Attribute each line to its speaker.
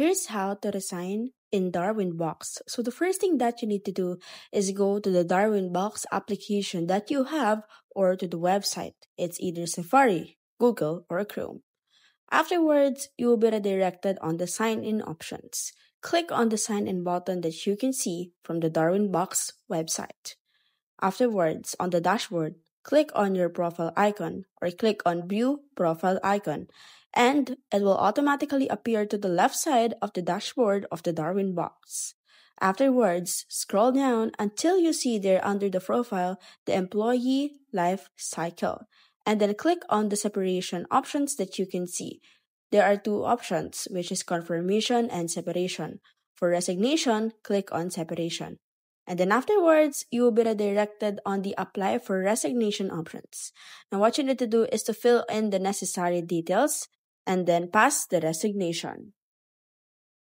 Speaker 1: Here's how to resign in Darwinbox. So the first thing that you need to do is go to the Darwinbox application that you have or to the website. It's either Safari, Google, or Chrome. Afterwards, you will be redirected on the sign in options. Click on the sign in button that you can see from the Darwinbox website. Afterwards, on the dashboard, click on your profile icon or click on view profile icon and it will automatically appear to the left side of the dashboard of the Darwinbox. Afterwards, scroll down until you see there under the profile the employee life cycle and then click on the separation options that you can see. There are two options, which is confirmation and separation. For resignation, click on separation. And then afterwards, you will be redirected on the apply for resignation options. Now what you need to do is to fill in the necessary details and then pass the resignation.